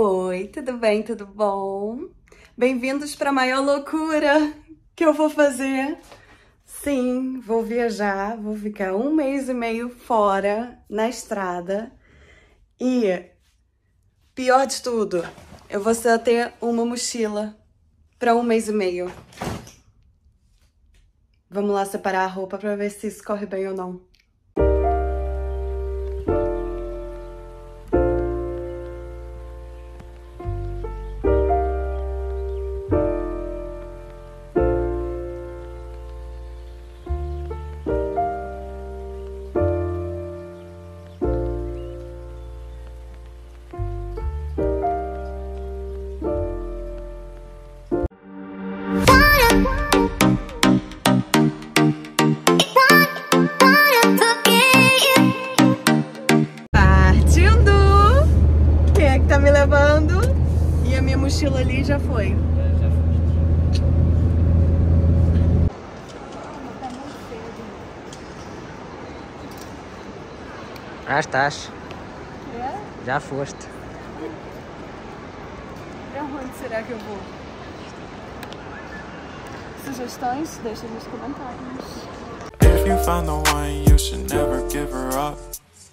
Oi, tudo bem? Tudo bom? Bem-vindos para a maior loucura que eu vou fazer. Sim, vou viajar, vou ficar um mês e meio fora, na estrada. E, pior de tudo, eu vou só ter uma mochila para um mês e meio. Vamos lá separar a roupa para ver se isso corre bem ou não. Mochila ali já foi. Já estás. É? Já foste. Pra onde será que eu vou? Sugestões? Deixa nos comentários. If you found the one, you should never give her up.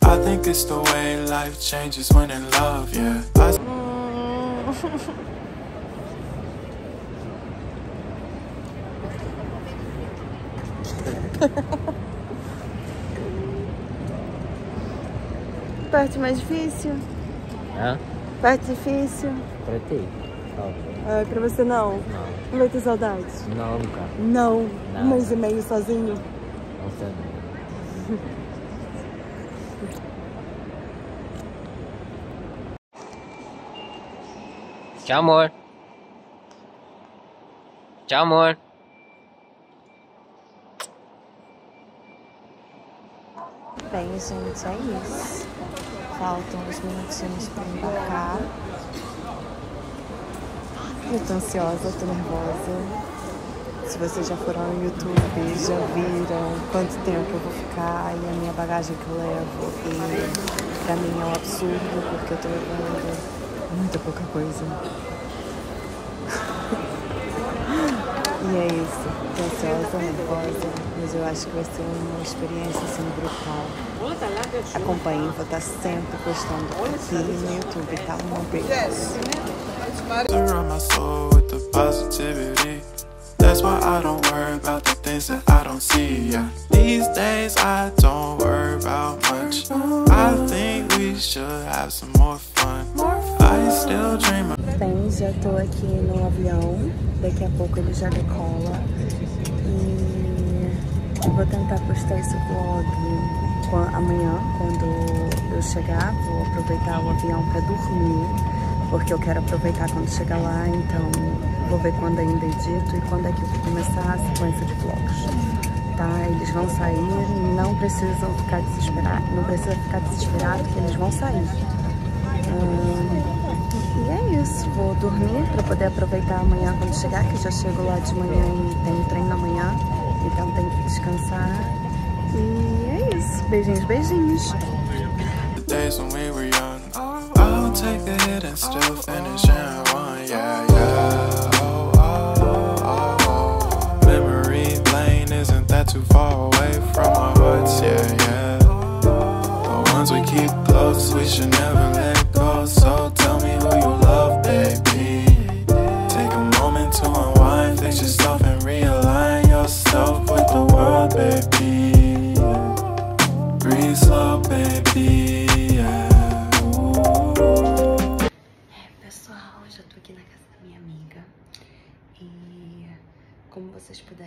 I think it's the way life changes when in love, yeah. I... Parte mais difícil? Hã? Parte difícil? Pra ti. Ah, pra você não? Não. Não vai ter saudades? Não, nunca. Não. Não. Um mês e meio sozinho? Não sei. Tchau, amor. Tchau, amor. Bem, gente, é isso. Faltam uns minutinhos para embarcar. Eu tô ansiosa, tô nervosa. Se vocês já foram no YouTube, já viram quanto tempo eu vou ficar e a minha bagagem que eu levo. E pra mim é um absurdo, porque eu tô levando muita pouca coisa. e é isso. Tô ansiosa, nervosa, mas eu acho que vai ser uma experiência assim brutal. Acompanhem, vou estar sempre postando aqui no YouTube, tá? Um beijo. That's why I don't worry about the things that I don't see. Yeah. These days I don't worry about much. I think we should have some more Bem, já tô aqui no avião. Daqui a pouco ele já decola. E eu vou tentar postar esse vlog amanhã, quando eu chegar. Vou aproveitar o avião para dormir, porque eu quero aproveitar quando chegar lá. Então Vou ver quando ainda edito e quando é que eu vou começar a sequência de vlogs. Tá? Eles vão sair, não precisam ficar desesperados, não precisa ficar desesperado que eles vão sair. Hum, vou dormir para poder aproveitar amanhã quando chegar, que já chego lá de manhã e tenho treino amanhã, então tenho que descansar. E é isso, beijinhos, beijinhos. We should never let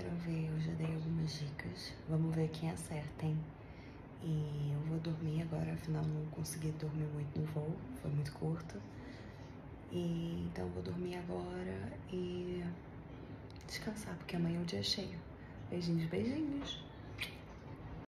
puderam ver, eu já dei algumas dicas. Vamos ver quem acerta, hein? E eu vou dormir agora, afinal não consegui dormir muito no voo, foi muito curto. E então eu vou dormir agora e descansar, porque amanhã é o dia cheio. Beijinhos, beijinhos.